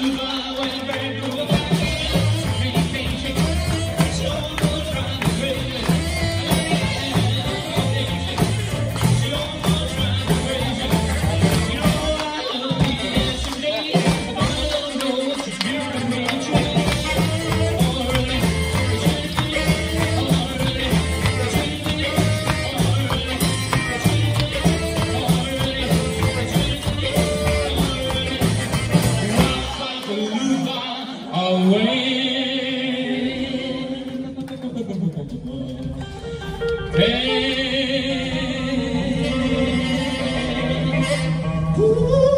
Bye. Hey. Ooh.